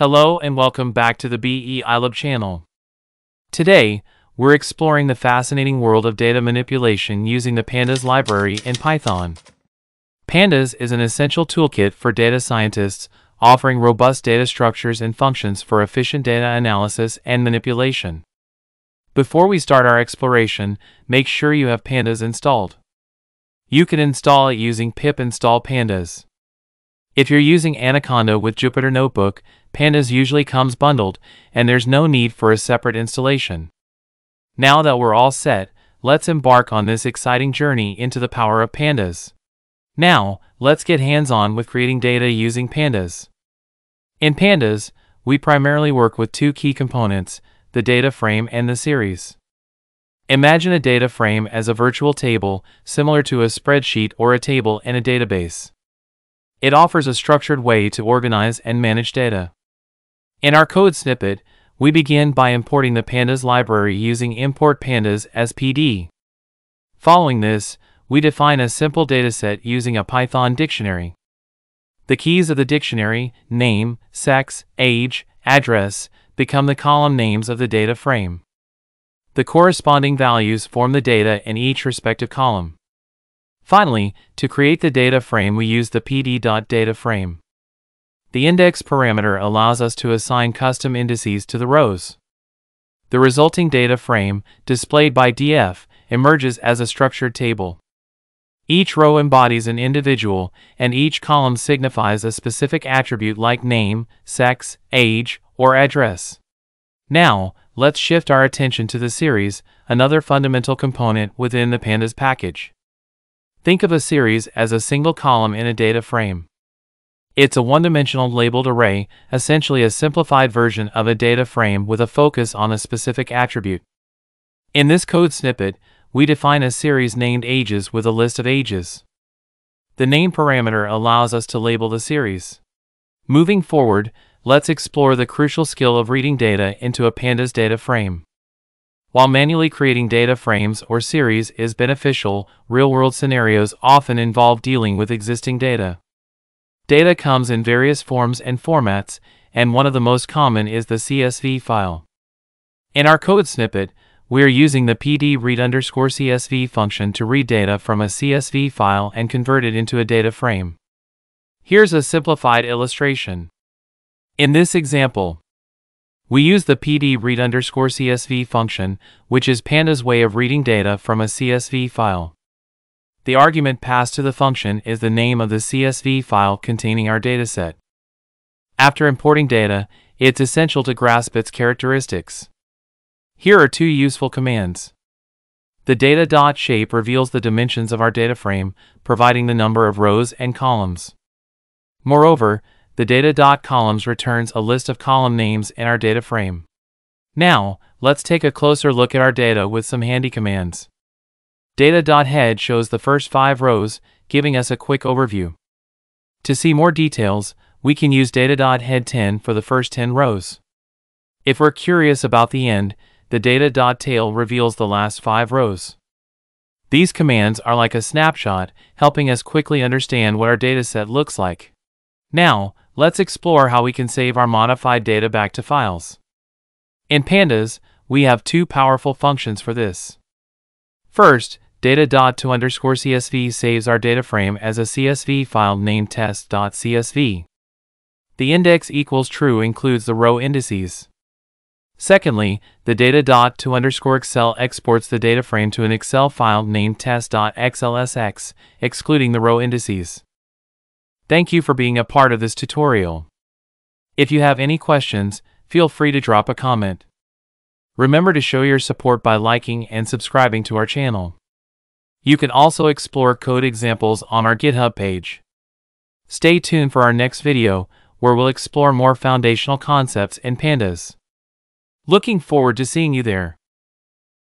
Hello and welcome back to the BEEiLab channel. Today, we're exploring the fascinating world of data manipulation using the Pandas library in Python. Pandas is an essential toolkit for data scientists, offering robust data structures and functions for efficient data analysis and manipulation. Before we start our exploration, make sure you have Pandas installed. You can install it using pip install pandas. If you're using Anaconda with Jupyter Notebook, Pandas usually comes bundled, and there's no need for a separate installation. Now that we're all set, let's embark on this exciting journey into the power of Pandas. Now, let's get hands-on with creating data using Pandas. In Pandas, we primarily work with two key components, the data frame and the series. Imagine a data frame as a virtual table, similar to a spreadsheet or a table in a database. It offers a structured way to organize and manage data. In our code snippet, we begin by importing the pandas library using import pandas as PD. Following this, we define a simple dataset using a Python dictionary. The keys of the dictionary, name, sex, age, address, become the column names of the data frame. The corresponding values form the data in each respective column. Finally, to create the data frame we use the pd.dataframe. The index parameter allows us to assign custom indices to the rows. The resulting data frame, displayed by df, emerges as a structured table. Each row embodies an individual, and each column signifies a specific attribute like name, sex, age, or address. Now, let's shift our attention to the series, another fundamental component within the Pandas package. Think of a series as a single column in a data frame. It's a one-dimensional labeled array, essentially a simplified version of a data frame with a focus on a specific attribute. In this code snippet, we define a series named ages with a list of ages. The name parameter allows us to label the series. Moving forward, let's explore the crucial skill of reading data into a pandas data frame. While manually creating data frames or series is beneficial, real-world scenarios often involve dealing with existing data. Data comes in various forms and formats, and one of the most common is the CSV file. In our code snippet, we are using the pd read underscore CSV function to read data from a CSV file and convert it into a data frame. Here's a simplified illustration. In this example, we use the pd read underscore CSV function, which is Panda's way of reading data from a CSV file. The argument passed to the function is the name of the CSV file containing our dataset. After importing data, it's essential to grasp its characteristics. Here are two useful commands. The data.shape reveals the dimensions of our data frame, providing the number of rows and columns. Moreover, the data.columns returns a list of column names in our data frame. Now, let's take a closer look at our data with some handy commands. Data.head shows the first five rows, giving us a quick overview. To see more details, we can use data.head10 for the first 10 rows. If we're curious about the end, the data.tail reveals the last five rows. These commands are like a snapshot, helping us quickly understand what our dataset looks like. Now, let's explore how we can save our modified data back to files. In Pandas, we have two powerful functions for this. First, data.to underscore CSV saves our data frame as a CSV file named test.csv. The index equals true includes the row indices. Secondly, the data.to underscore Excel exports the data frame to an Excel file named test.xlsx, excluding the row indices. Thank you for being a part of this tutorial. If you have any questions, feel free to drop a comment. Remember to show your support by liking and subscribing to our channel. You can also explore code examples on our GitHub page. Stay tuned for our next video, where we'll explore more foundational concepts in pandas. Looking forward to seeing you there.